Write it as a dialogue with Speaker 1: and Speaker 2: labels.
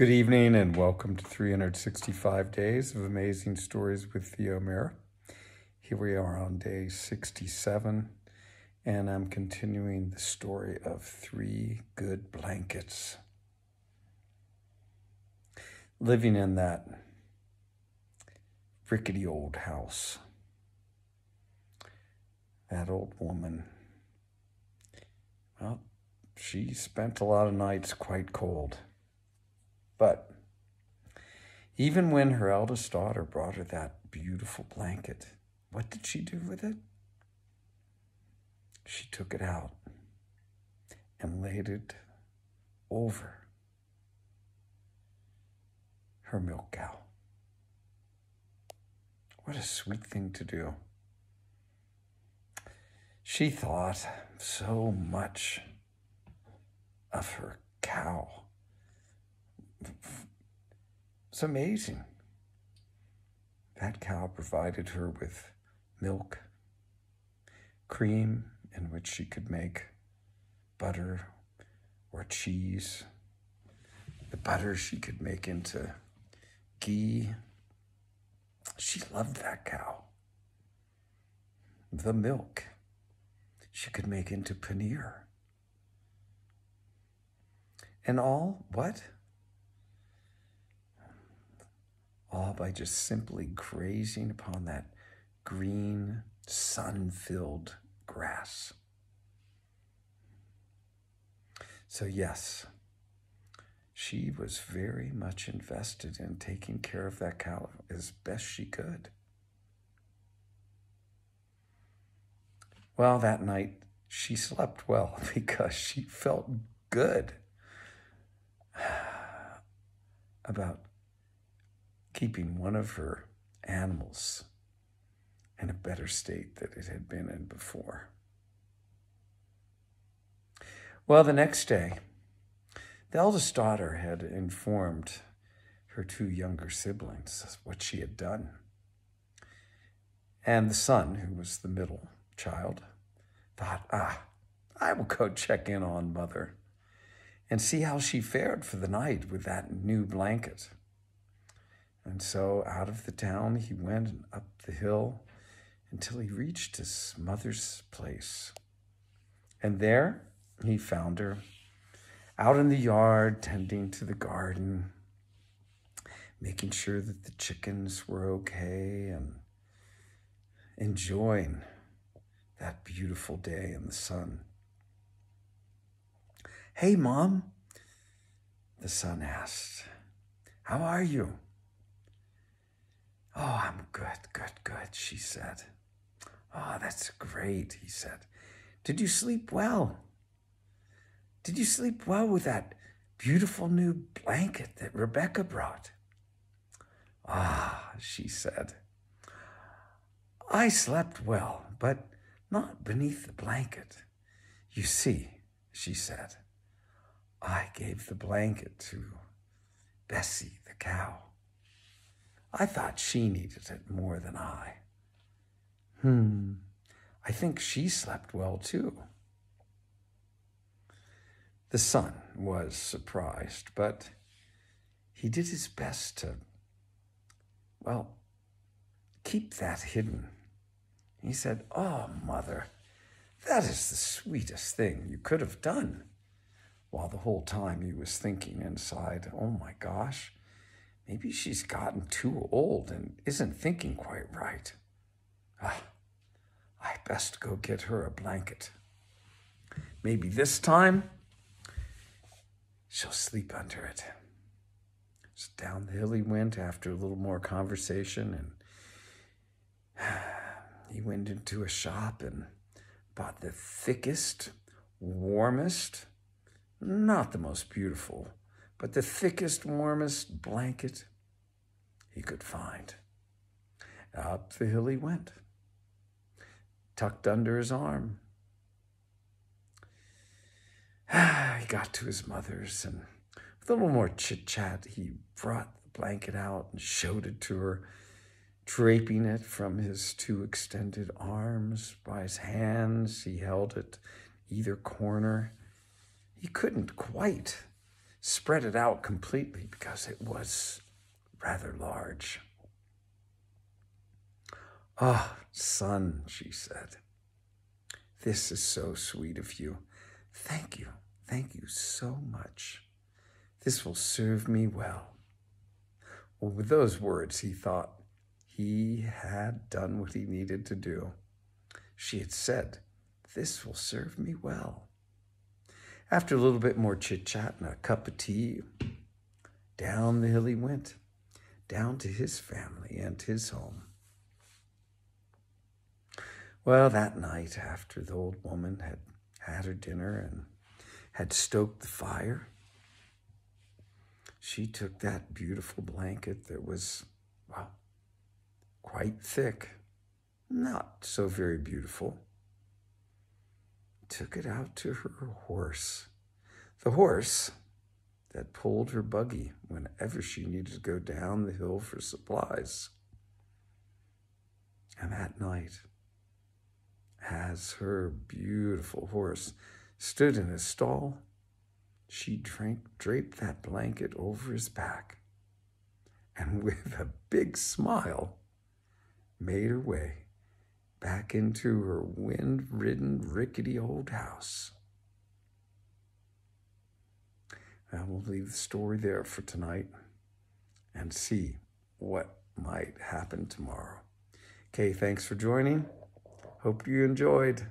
Speaker 1: Good evening and welcome to 365 Days of Amazing Stories with Theo Maehr. Here we are on day 67, and I'm continuing the story of three good blankets. Living in that rickety old house, that old woman, well, she spent a lot of nights quite cold. But even when her eldest daughter brought her that beautiful blanket, what did she do with it? She took it out and laid it over her milk cow. What a sweet thing to do. She thought so much of her cow. It's amazing. That cow provided her with milk, cream in which she could make butter or cheese. The butter she could make into ghee. She loved that cow. The milk she could make into paneer. And all what? All by just simply grazing upon that green, sun filled grass. So, yes, she was very much invested in taking care of that cow as best she could. Well, that night she slept well because she felt good about keeping one of her animals in a better state that it had been in before. Well, the next day, the eldest daughter had informed her two younger siblings what she had done. And the son, who was the middle child, thought, ah, I will go check in on mother and see how she fared for the night with that new blanket. And so out of the town he went and up the hill until he reached his mother's place. And there he found her out in the yard tending to the garden, making sure that the chickens were okay and enjoying that beautiful day in the sun. Hey, Mom, the son asked, How are you? Oh, I'm good, good, good, she said. Oh, that's great, he said. Did you sleep well? Did you sleep well with that beautiful new blanket that Rebecca brought? Ah, she said. I slept well, but not beneath the blanket. You see, she said, I gave the blanket to Bessie the cow. I thought she needed it more than I. Hmm, I think she slept well too. The son was surprised, but he did his best to, well, keep that hidden. He said, Oh, mother, that is the sweetest thing you could have done. While the whole time he was thinking inside, Oh my gosh, Maybe she's gotten too old and isn't thinking quite right. Ah, I best go get her a blanket. Maybe this time she'll sleep under it. So down the hill he went after a little more conversation, and he went into a shop and bought the thickest, warmest, not the most beautiful, but the thickest, warmest blanket he could find. Up the hill he went, tucked under his arm. he got to his mother's, and with a little more chit chat, he brought the blanket out and showed it to her, draping it from his two extended arms. By his hands, he held it either corner. He couldn't quite spread it out completely because it was rather large. Ah, oh, son, she said, this is so sweet of you. Thank you, thank you so much. This will serve me well. Well, with those words, he thought he had done what he needed to do. She had said, This will serve me well. After a little bit more chit chat and a cup of tea, down the hill he went, down to his family and his home. Well, that night, after the old woman had had her dinner and had stoked the fire, she took that beautiful blanket that was, well, quite thick, not so very beautiful, took it out to her horse. The horse that pulled her buggy whenever she needed to go down the hill for supplies. And that night, as her beautiful horse stood in his stall, she drank, draped that blanket over his back and with a big smile made her way back into her wind ridden, rickety old house. And we'll leave the story there for tonight and see what might happen tomorrow. Okay, thanks for joining. Hope you enjoyed.